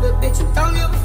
type of bitch who don't a